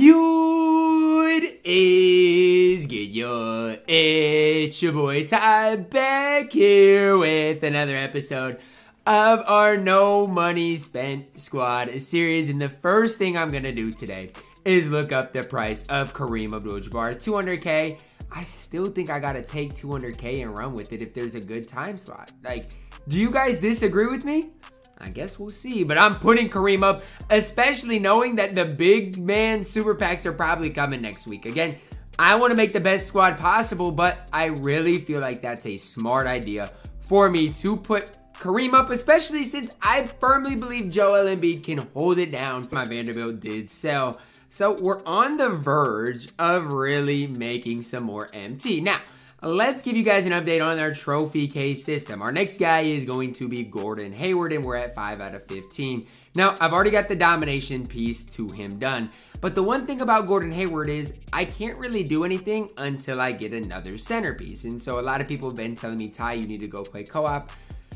You is good, yo. It's your boy Ty back here with another episode of our No Money Spent Squad series. And the first thing I'm gonna do today is look up the price of Kareem Abdul-Jabbar, 200k. I still think I gotta take 200k and run with it if there's a good time slot. Like, do you guys disagree with me? I guess we'll see. But I'm putting Kareem up, especially knowing that the big man super packs are probably coming next week. Again, I want to make the best squad possible, but I really feel like that's a smart idea for me to put Kareem up, especially since I firmly believe Joel Embiid can hold it down. My Vanderbilt did sell. So we're on the verge of really making some more MT. Now, let's give you guys an update on our trophy case system. Our next guy is going to be Gordon Hayward, and we're at 5 out of 15. Now, I've already got the domination piece to him done, but the one thing about Gordon Hayward is I can't really do anything until I get another centerpiece. And so a lot of people have been telling me, Ty, you need to go play co-op.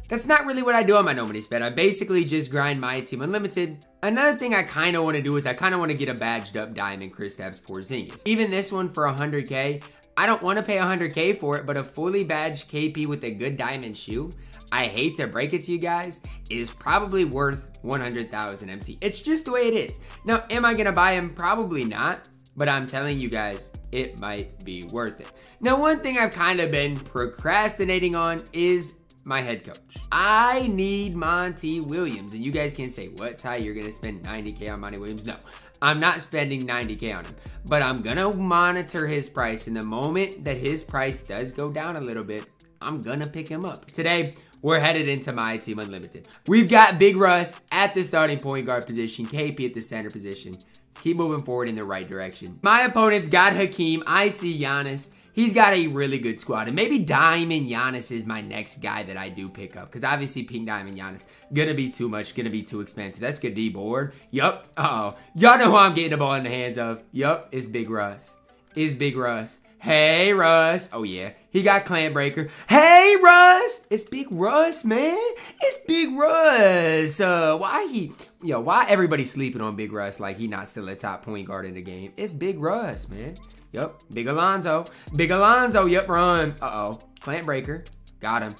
That's not really what I do on my No Money Spent. I basically just grind my team unlimited. Another thing I kind of want to do is I kind of want to get a badged up diamond Kristaps Porzingis. Even this one for 100k, I don't want to pay 100k for it, but a fully badged KP with a good diamond shoe, I hate to break it to you guys, is probably worth 100,000 MT. It's just the way it is. Now, am I going to buy him? Probably not but I'm telling you guys, it might be worth it. Now, one thing I've kind of been procrastinating on is my head coach. I need Monty Williams. And you guys can say, what, Ty? You're going to spend 90K on Monty Williams? No, I'm not spending 90K on him. But I'm going to monitor his price. And the moment that his price does go down a little bit, I'm going to pick him up. Today, we're headed into my team unlimited. We've got Big Russ at the starting point guard position, KP at the center position. Let's keep moving forward in the right direction. My opponent's got Hakeem. I see Giannis he's got a really good squad. And maybe Diamond Giannis is my next guy that I do pick up. Because obviously Pink Diamond Giannis, gonna be too much, gonna be too expensive. That's good D board. Yup. Uh-oh. Y'all know who I'm getting the ball in the hands of. Yup, it's Big Russ. Is Big Russ. Hey, Russ. Oh, yeah. He got Clamp Breaker. Hey, Russ. It's Big Russ, man. It's Big Russ. Uh, why he, yo, why everybody sleeping on Big Russ like he not still a top point guard in the game? It's Big Russ, man. Yep. Big Alonzo. Big Alonzo. Yep. Run. Uh-oh. Plant breaker. Got him.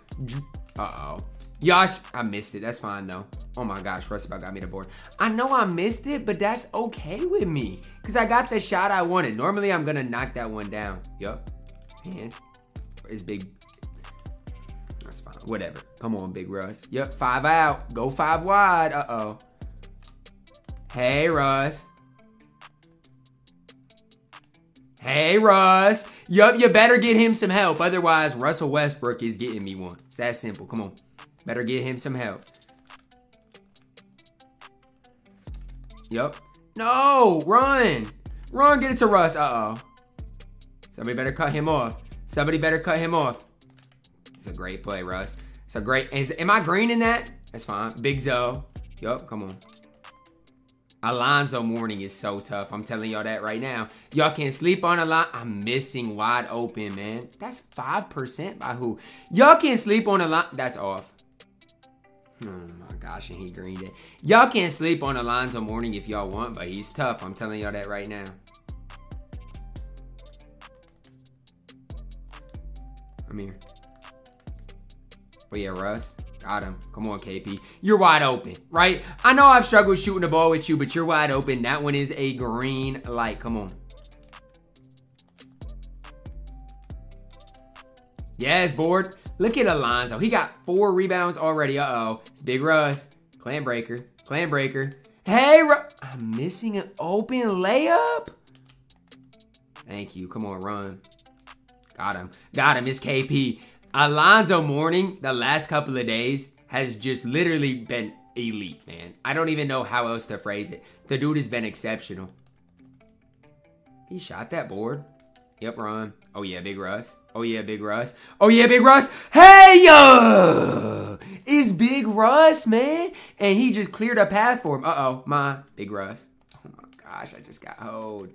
Uh-oh. Yosh, I missed it. That's fine, though. Oh, my gosh. Russ about got me the board. I know I missed it, but that's okay with me. Because I got the shot I wanted. Normally, I'm going to knock that one down. Yep. And it's big. That's fine. Whatever. Come on, Big Russ. Yep. Five out. Go five wide. Uh-oh. Hey, Russ. Hey, Russ. Yup, you better get him some help. Otherwise, Russell Westbrook is getting me one. It's that simple. Come on. Better get him some help. Yup. No, run. Run, get it to Russ. Uh-oh. Somebody better cut him off. Somebody better cut him off. It's a great play, Russ. It's a great... Is, am I green in that? That's fine. Big Zoe. Yup, come on. Alonzo Mourning is so tough. I'm telling y'all that right now. Y'all can't sleep on a lot. I'm missing wide open, man. That's 5% by who? Y'all can't sleep on a lot. That's off. Oh my gosh, and he greened it. Y'all can't sleep on Alonzo Mourning if y'all want, but he's tough. I'm telling y'all that right now. I'm here. Oh yeah, Russ. Got him. Come on, KP. You're wide open, right? I know I've struggled shooting the ball with you, but you're wide open. That one is a green light. Come on. Yes, board. Look at Alonzo. He got four rebounds already. Uh-oh. It's Big Russ. Clamp Breaker. Clamp Breaker. Hey, Ru I'm missing an open layup. Thank you. Come on, run. Got him. Got him. It's KP. Alonzo Mourning, the last couple of days, has just literally been elite, man. I don't even know how else to phrase it. The dude has been exceptional. He shot that board. Yep, Ron. Oh, yeah, Big Russ. Oh, yeah, Big Russ. Oh, yeah, Big Russ. Hey, yo! It's Big Russ, man. And he just cleared a path for him. Uh-oh, my Big Russ. Oh, my gosh, I just got hold.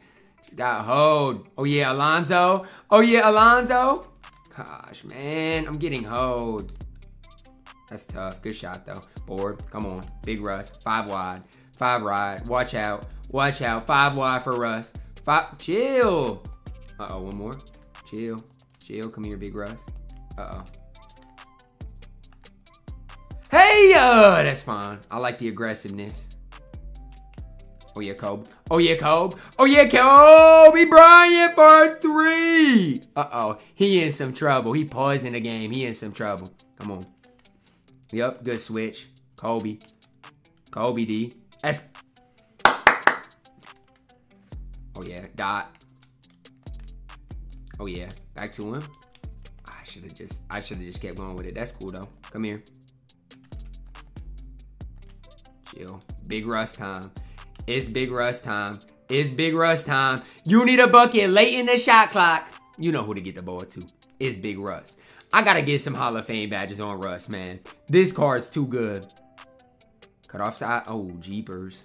Just got hold. Oh, yeah, Alonzo. Oh, yeah, Alonzo. Gosh, man, I'm getting hoed. That's tough. Good shot, though. Board. Come on. Big Russ. Five wide. Five ride. Watch out. Watch out. Five wide for Russ. Five. Chill. Uh oh. One more. Chill. Chill. Come here, big Russ. Uh oh. Hey, uh, that's fine. I like the aggressiveness. Oh yeah, Kobe. Oh yeah, Kobe. Oh yeah, Kobe Bryant for three. Uh-oh. He in some trouble. He pausing the game. He in some trouble. Come on. Yep, good switch. Kobe. Kobe D. That's Oh yeah, dot. Oh yeah, back to him. I should have just I should have just kept going with it. That's cool though. Come here. Chill. Big Russ time. It's Big Russ time. It's Big Russ time. You need a bucket late in the shot clock. You know who to get the ball to. It's Big Russ. I gotta get some Hall of Fame badges on Russ, man. This card's too good. Cut off side. Oh, jeepers.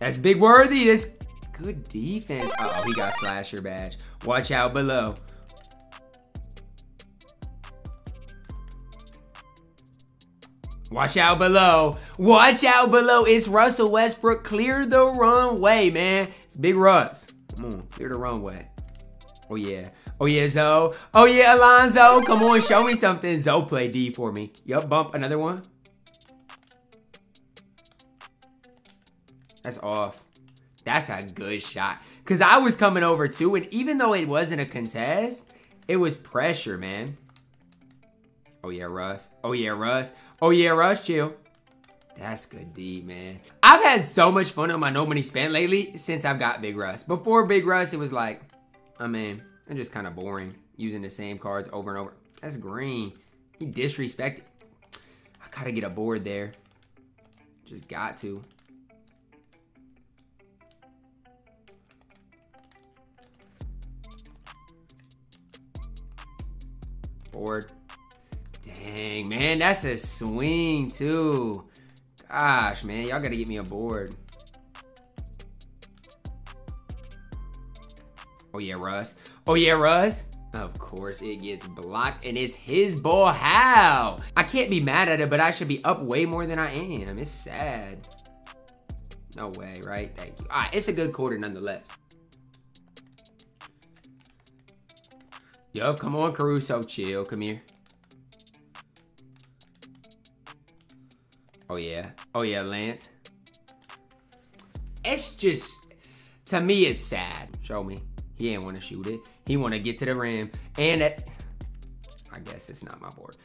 That's big worthy. That's good defense. Uh oh, he got slasher badge. Watch out below. Watch out below. Watch out below. It's Russell Westbrook. Clear the runway, man. It's Big Russ. Come on, clear the runway. Oh, yeah. Oh, yeah, Zoe. Oh, yeah, Alonzo. Come on, show me something. Zoe play D for me. Yup, bump. Another one. That's off. That's a good shot. Because I was coming over too, and even though it wasn't a contest, it was pressure, man. Oh, yeah, Russ. Oh, yeah, Russ. Oh, yeah, Russ, chill. That's good D, man. I've had so much fun on my No Money Spent lately since I've got Big Russ. Before Big Russ, it was like, I mean, I'm just kind of boring using the same cards over and over. That's green. He disrespected. I gotta get a board there. Just got to. Board. Dang, man, that's a swing too. Gosh, man, y'all gotta get me a board. Oh yeah, Russ. Oh yeah, Russ. Of course, it gets blocked and it's his ball. How? I can't be mad at it, but I should be up way more than I am. It's sad. No way, right? Thank you. All right, it's a good quarter nonetheless. Yo, come on, Caruso. Chill. Come here. Oh, yeah. Oh, yeah, Lance. It's just, to me, it's sad. Show me. He ain't want to shoot it. He want to get to the rim. And it, I guess it's not my board.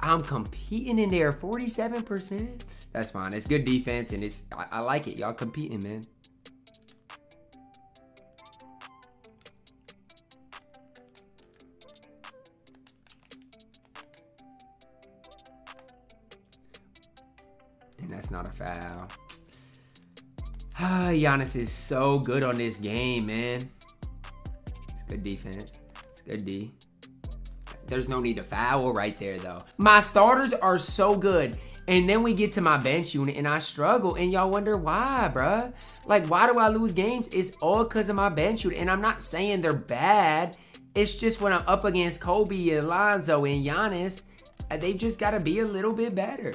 I'm competing in there 47%. That's fine. It's good defense, and it's I, I like it. Y'all competing, man. Giannis is so good on this game, man. It's good defense. It's good D. There's no need to foul right there, though. My starters are so good. And then we get to my bench unit and I struggle. And y'all wonder why, bruh. Like, why do I lose games? It's all because of my bench unit. And I'm not saying they're bad. It's just when I'm up against Kobe, and Alonzo, and Giannis, uh, they've just got to be a little bit better.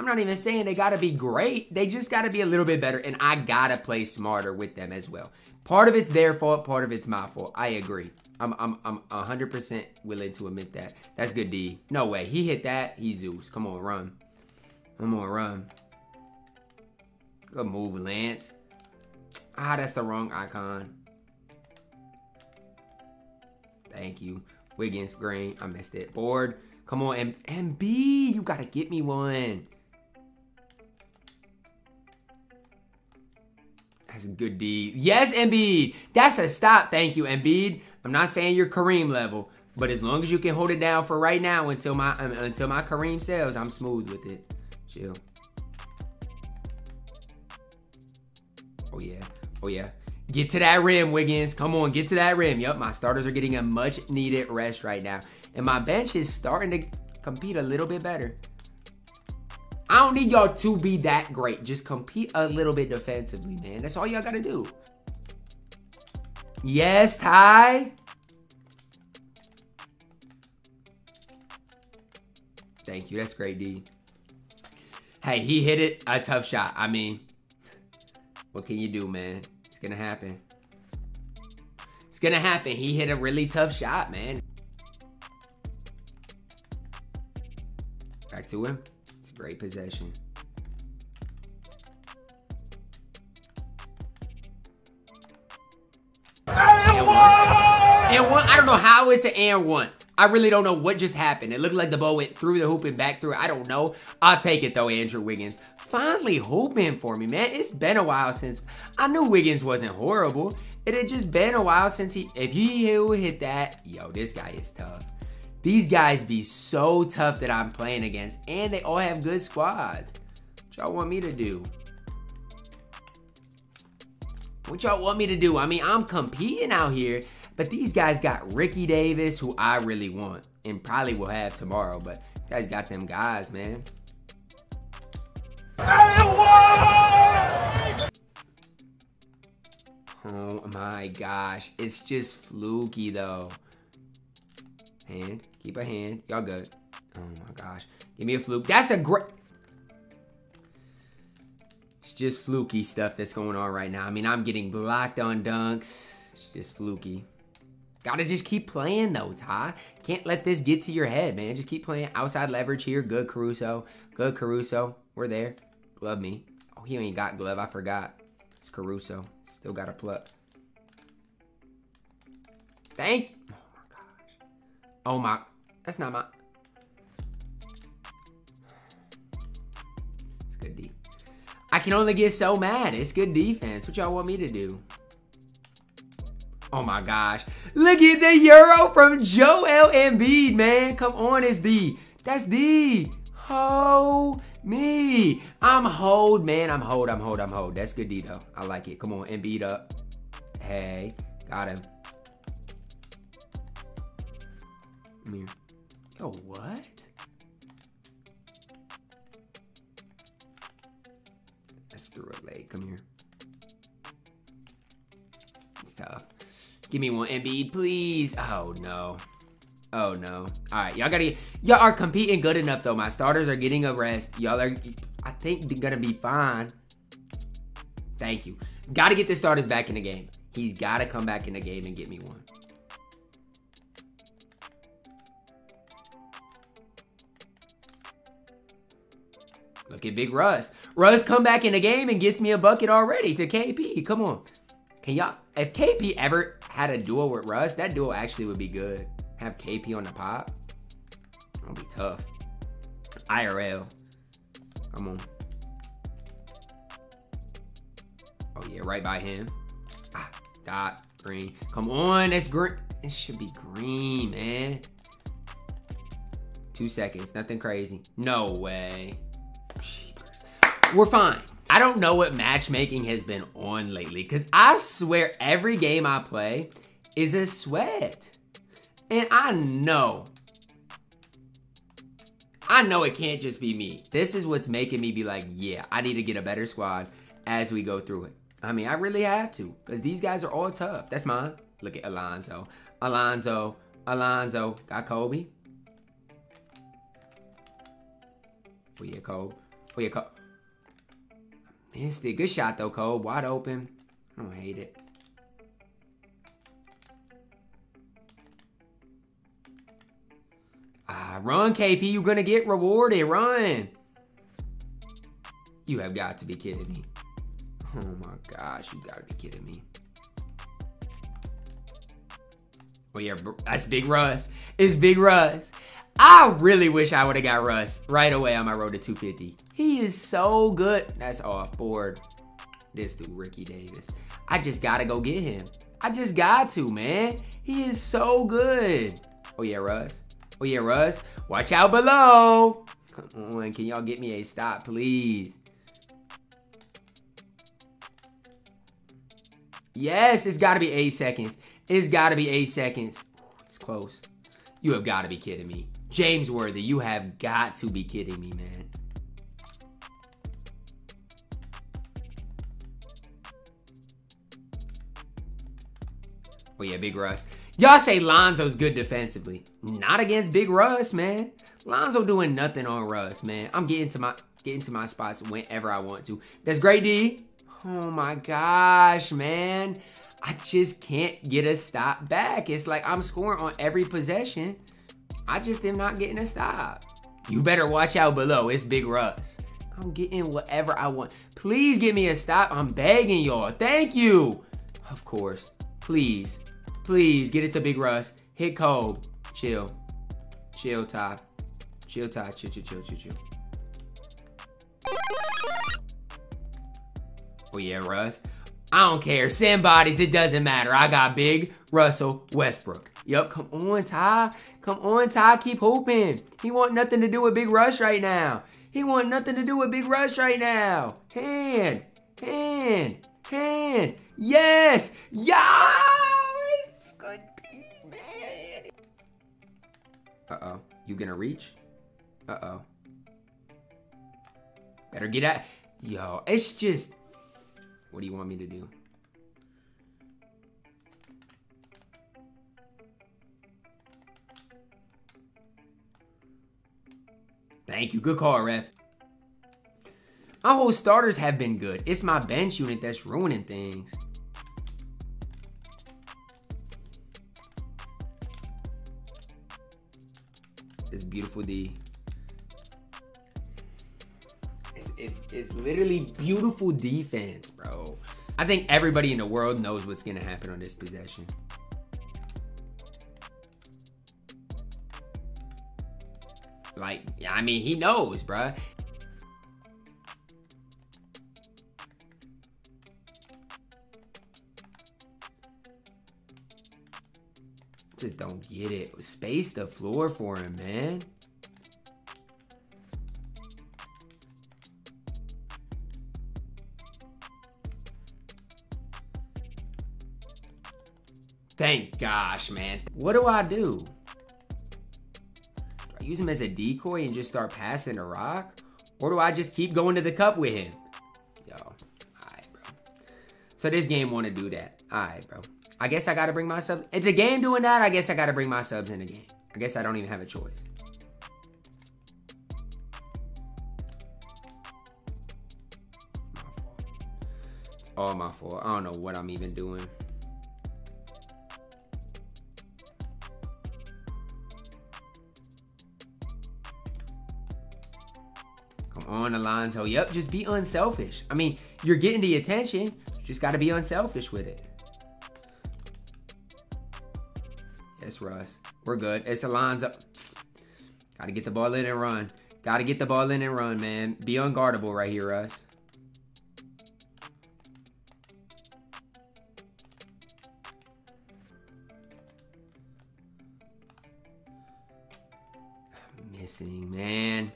I'm not even saying they got to be great. They just got to be a little bit better. And I got to play smarter with them as well. Part of it's their fault. Part of it's my fault. I agree. I'm, I'm, I'm 100% willing to admit that. That's good D. No way. He hit that. He Zeus. Come on, run. Come on, run. Good move, Lance. Ah, that's the wrong icon. Thank you. Wiggins, Green. I missed it. Board. Come on, MB. You got to get me one. A good D. Yes, Embiid. That's a stop. Thank you, Embiid. I'm not saying you're Kareem level, but as long as you can hold it down for right now until my um, until my Kareem sells, I'm smooth with it. Chill. Oh yeah. Oh yeah. Get to that rim, Wiggins. Come on, get to that rim. Yup, my starters are getting a much needed rest right now. And my bench is starting to compete a little bit better. I don't need y'all to be that great. Just compete a little bit defensively, man. That's all y'all got to do. Yes, Ty. Thank you. That's great, D. Hey, he hit it. A tough shot. I mean, what can you do, man? It's to happen. It's to happen. He hit a really tough shot, man. Back to him. Great possession. And one. And one. I don't know how it's an and one. I really don't know what just happened. It looked like the ball went through the hoop and back through. I don't know. I'll take it though, Andrew Wiggins. Finally hooping for me, man. It's been a while since I knew Wiggins wasn't horrible. It had just been a while since he, if he hit that, yo, this guy is tough. These guys be so tough that I'm playing against, and they all have good squads. What y'all want me to do? What y'all want me to do? I mean, I'm competing out here, but these guys got Ricky Davis, who I really want, and probably will have tomorrow, but guys got them guys, man. Oh my gosh. It's just fluky though. Hand. Keep a hand. Y'all good. Oh my gosh. Give me a fluke. That's a great... It's just fluky stuff that's going on right now. I mean, I'm getting blocked on dunks. It's just fluky. Gotta just keep playing though, Ty. Can't let this get to your head, man. Just keep playing. Outside leverage here. Good Caruso. Good Caruso. We're there. Glove me. Oh, he ain't got glove. I forgot. It's Caruso. Still got a pluck. Thank. Oh my. That's not my. It's good D. I can only get so mad. It's good defense. What y'all want me to do? Oh my gosh. Look at the Euro from Joel Embiid, man. Come on, it's D. That's D. Oh me. I'm hold, man. I'm hold. I'm hold. I'm hold. That's good D though. I like it. Come on, Embiid up. Hey, got him. Here. Yo, what? That's through a leg. Come here. It's tough. Give me one Embiid, please. Oh, no. Oh, no. All right, y'all gotta Y'all are competing good enough, though. My starters are getting a rest. Y'all are, I think, gonna be fine. Thank you. Gotta get the starters back in the game. He's gotta come back in the game and get me one. Look at Big Russ. Russ come back in the game and gets me a bucket already to KP. Come on. Can y'all, if KP ever had a duo with Russ, that duo actually would be good. Have KP on the pop. That'll be tough. IRL. Come on. Oh yeah, right by him. Ah, dot, green. Come on, that's green. It should be green, man. Two seconds, nothing crazy. No way. We're fine. I don't know what matchmaking has been on lately because I swear every game I play is a sweat. And I know, I know it can't just be me. This is what's making me be like, yeah, I need to get a better squad as we go through it. I mean, I really have to because these guys are all tough. That's mine. Look at Alonzo. Alonzo. Alonzo. Got Kobe. Oh, yeah, Kobe. Oh, yeah, Kobe. Missed it. Good shot, though, Cole. Wide open. I don't hate it. Ah, run, KP. You're going to get rewarded. Run. You have got to be kidding me. Oh, my gosh. You got to be kidding me. Oh, yeah. That's Big Russ. It's Big Russ. I really wish I would have got Russ right away on my road to 250. He is so good. That's off board. This dude, Ricky Davis. I just gotta go get him. I just got to, man. He is so good. Oh yeah, Russ. Oh yeah, Russ. Watch out below. Come on, can y'all get me a stop, please? Yes, it's gotta be eight seconds. It's gotta be eight seconds. It's close. You have gotta be kidding me. James Worthy, you have got to be kidding me, man. Oh yeah, Big Russ. Y'all say Lonzo's good defensively. Not against Big Russ, man. Lonzo doing nothing on Russ, man. I'm getting to my getting to my spots whenever I want to. That's great, D. Oh my gosh, man. I just can't get a stop back. It's like I'm scoring on every possession. I just am not getting a stop. You better watch out below. It's Big Russ. I'm getting whatever I want. Please give me a stop. I'm begging y'all. Thank you. Of course. Please. Please get it to Big Russ. Hit Kobe. Chill. Chill, Ty. Chill, Ty. Chill, chill, chill, chill, chill. Oh yeah, Russ. I don't care. Send bodies. It doesn't matter. I got big Russell Westbrook. Yup. Come on, Ty. Come on, Ty. Keep hooping. He want nothing to do with Big Russ right now. He want nothing to do with Big Russ right now. Hand. Hand. Hand. Yes. Yeah. Man. Uh-oh. You gonna reach? Uh-oh. Better get out. Yo, it's just what do you want me to do? Thank you. Good call, ref. My whole starters have been good. It's my bench unit that's ruining things. This beautiful D. It's, it's, it's literally beautiful defense, bro. I think everybody in the world knows what's going to happen on this possession. Like, I mean, he knows, bruh. Just don't get it. Space the floor for him, man. Thank gosh, man. What do I do? Use him as a decoy and just start passing the rock? Or do I just keep going to the cup with him? Yo, alright, bro. So this game want to do that. Alright, bro. I guess I got to bring my subs. If the game doing that, I guess I got to bring my subs in the game. I guess I don't even have a choice. All my fault. I don't know what I'm even doing. On Alonzo. Yep, just be unselfish. I mean, you're getting the attention. Just got to be unselfish with it. Yes, Russ. We're good. It's Alonzo. Got to get the ball in and run. Got to get the ball in and run, man. Be unguardable right here, Russ. missing, man.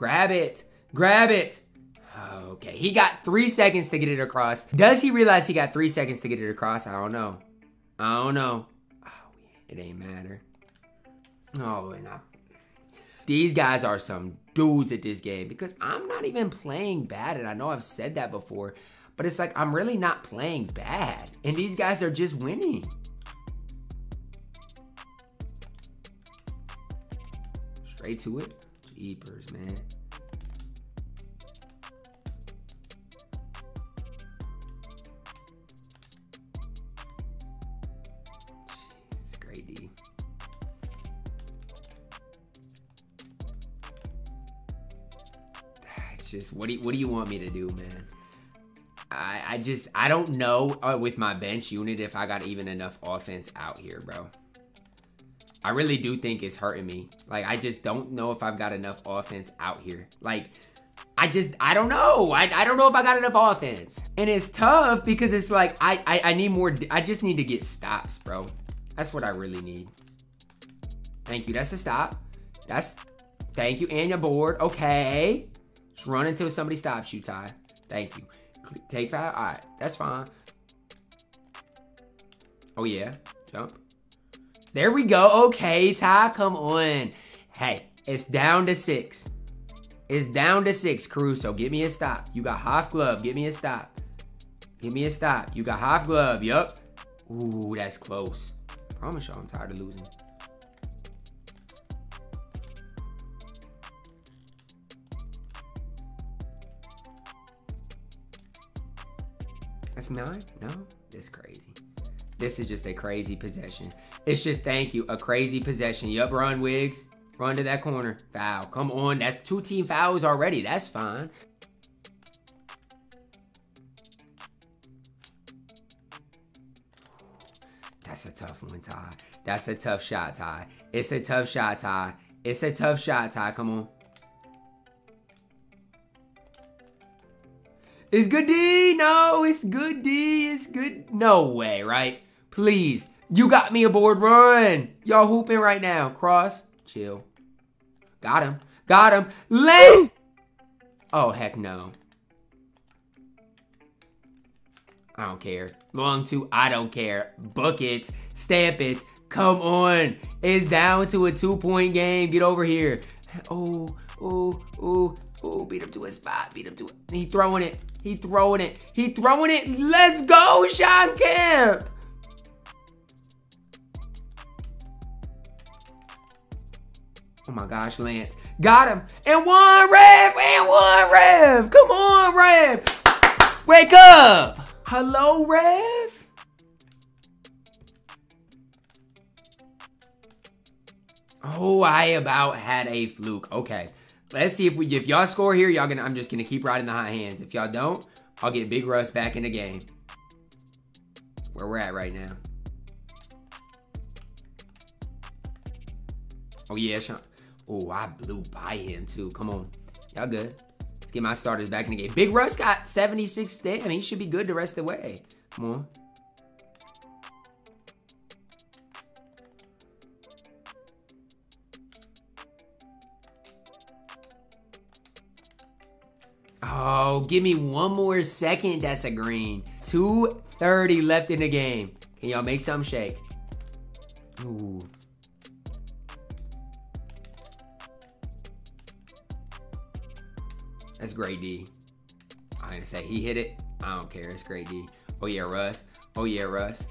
Grab it. Grab it. Okay, he got three seconds to get it across. Does he realize he got three seconds to get it across? I don't know. I don't know. Oh, it ain't matter. Oh, and I, these guys are some dudes at this game because I'm not even playing bad, and I know I've said that before, but it's like I'm really not playing bad, and these guys are just winning. Straight to it. Jeepers, man. Jesus, great D. It's just what do you, what do you want me to do, man? I I just I don't know uh, with my bench unit if I got even enough offense out here, bro. I really do think it's hurting me. Like, I just don't know if I've got enough offense out here. Like, I just, I don't know. I, I don't know if I got enough offense. And it's tough because it's like, I, I, I need more, I just need to get stops, bro. That's what I really need. Thank you. That's a stop. That's, thank you. And your board. Okay. Just run until somebody stops you, Ty. Thank you. Take five. All right. That's fine. Oh, yeah. Jump. There we go. Okay, Ty, come on. Hey, it's down to six. It's down to six, Caruso. Give me a stop. You got half glove. Give me a stop. Give me a stop. You got half glove. Yup. Ooh, that's close. I promise y'all I'm tired of losing. That's nine? No? This crazy. This is just a crazy possession. It's just, thank you, a crazy possession. Yup, run, Wiggs. Run to that corner. Foul. Come on. That's two team fouls already. That's fine. That's a tough one, Ty. That's a tough shot, Ty. It's a tough shot, Ty. It's a tough shot, Ty. Come on. It's good D. No, it's good D. It's good. No way, right? Please. You got me aboard. Run. Y'all hooping right now. Cross. Chill. Got him. Got him. Lay. Oh, heck no. I don't care. Long two, I don't care. Book it. Stamp it. Come on. It's down to a two point game. Get over here. Oh, oh, oh, oh. Beat him to a spot. Beat him to it. He throwing it. He throwing it. He throwing it. Let's go, Shawn Kemp. Oh my gosh, Lance. Got him. And one rev. And one rev. Come on, rev. Wake up. Hello, rev. Oh, I about had a fluke. Okay. Let's see if we if y'all score here, y'all gonna I'm just gonna keep riding the hot hands. If y'all don't, I'll get Big Russ back in the game. Where we're at right now. Oh yeah, Shawn. Oh, I blew by him too. Come on. Y'all good. Let's get my starters back in the game. Big Russ got 76 stamina. He should be good the rest of the way. Come on. Oh, give me one more second. That's a green. 2.30 left in the game. Can y'all make something shake? Ooh. That's great D. I'm gonna say he hit it. I don't care. It's great D. Oh yeah, Russ. Oh yeah, Russ.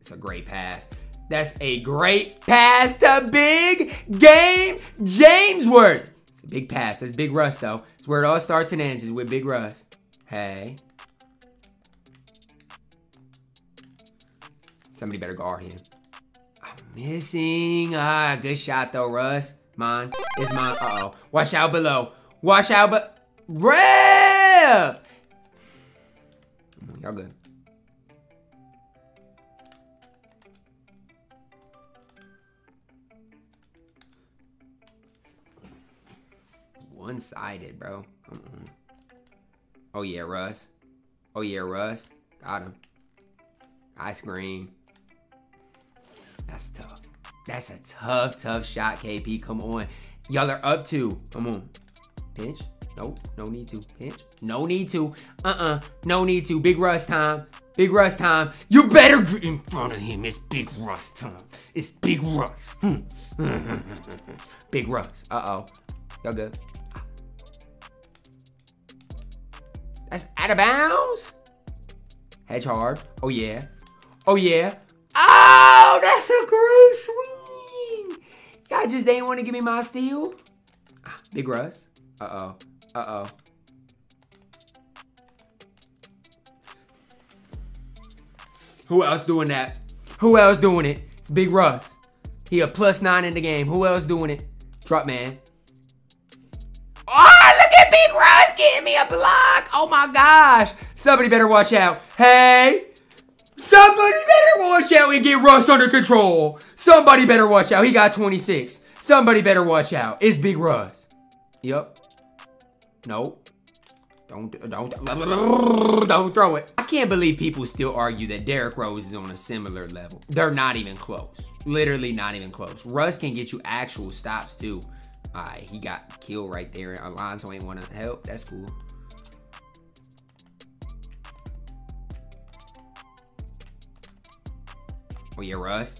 It's a great pass. That's a great pass to Big Game James Worthy. It's a big pass. That's Big Russ, though. It's where it all starts and ends is with Big Russ. Hey. Somebody better guard him. I'm missing. Ah, good shot, though, Russ. Mine. is mine. Uh-oh. Watch out below. Watch out, but... Rev! Y'all good. One-sided, bro. Uh -uh. Oh, yeah, Russ. Oh, yeah, Russ. Got him. Ice cream. That's tough. That's a tough, tough shot, KP. Come on. Y'all are up two. Come on. Pinch. Nope. No need to. Pinch. No need to. Uh-uh. No need to. Big Russ time. Big Russ time. You better get in front of him. It's Big Russ time. It's Big Russ. Hmm. Big Russ. Uh-oh. Y'all good? That's out of bounds? Hedge hard. Oh, yeah. Oh, yeah. Oh, that's a great swing. Y'all just ain't want to give me my steal. Ah, big Russ. Uh-oh. Uh-oh. Who else doing that? Who else doing it? It's Big Russ. He a plus nine in the game. Who else doing it? Drop man. Oh, look at Big Russ getting me a block. Oh my gosh. Somebody better watch out. Hey. Somebody better watch out and get Russ under control. Somebody better watch out. He got 26. Somebody better watch out. It's Big Russ. Yep. Nope. Don't don't don't throw it. I can't believe people still argue that Derrick Rose is on a similar level. They're not even close. Literally not even close. Russ can get you actual stops too. Alright, he got killed right there. Alonzo ain't want to help. That's cool. Oh yeah, Russ.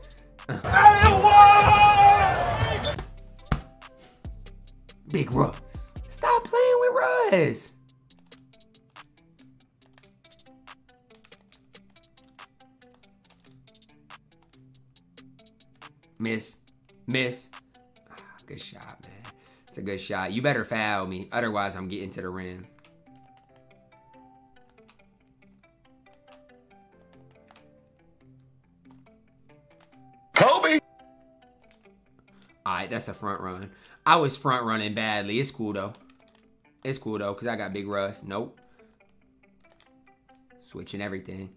Big Russ. Stop playing with Russ. Miss. Miss. Ah, good shot, man. It's a good shot. You better foul me. Otherwise, I'm getting to the rim. That's a front run. I was front running badly. It's cool though. It's cool though, because I got big Russ. Nope. Switching everything.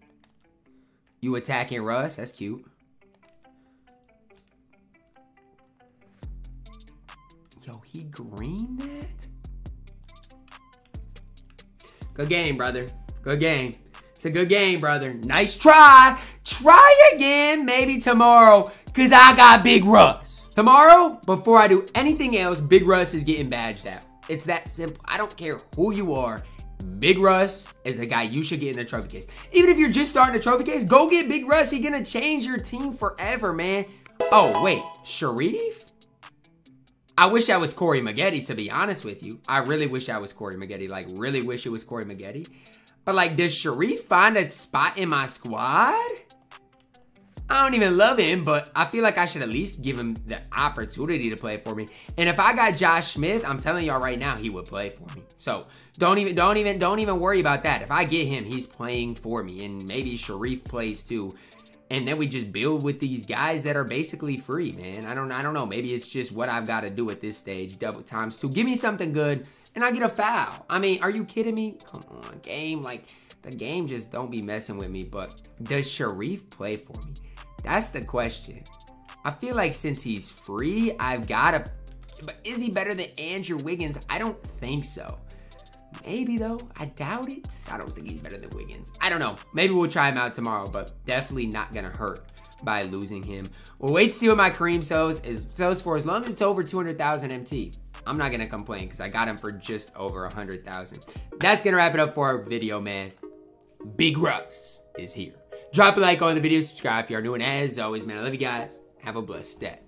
You attacking Russ? That's cute. Yo, he green that? Good game, brother. Good game. It's a good game, brother. Nice try. Try again, maybe tomorrow, because I got Big Russ. Tomorrow, before I do anything else, Big Russ is getting badged out. It's that simple. I don't care who you are. Big Russ is a guy you should get in the trophy case. Even if you're just starting a trophy case, go get Big Russ. He's gonna change your team forever, man. Oh, wait, Shareef? I wish I was Corey Maggette, to be honest with you. I really wish I was Corey Maggette. Like, really wish it was Corey Maggette. But, like, does Shareef find a spot in my squad? I don't even love him, but I feel like I should at least give him the opportunity to play for me. And if I got Josh Smith, I'm telling y'all right now, he would play for me. So don't even, don't even, don't even worry about that. If I get him, he's playing for me, and maybe Shareef plays too. And then we just build with these guys that are basically free, man. I don't, I don't know. Maybe it's just what I've got to do at this stage. Double times two. Give me something good, and I get a foul. I mean, are you kidding me? Come on, game. Like the game just don't be messing with me. But does Shareef play for me? That's the question. I feel like since he's free, I've got to. But is he better than Andrew Wiggins? I don't think so. Maybe though. I doubt it. I don't think he's better than Wiggins. I don't know. Maybe we'll try him out tomorrow, but definitely not gonna hurt by losing him. We'll wait to see what my Kareem sells is sells for as long as it's over 200,000 MT. I'm not gonna complain because I got him for just over 100,000. That's gonna wrap it up for our video, man. Big Russ is here. Drop a like on the video, subscribe if you are new, and as always, man, I love you guys. Have a blessed day.